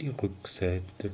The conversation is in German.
die Rückseite.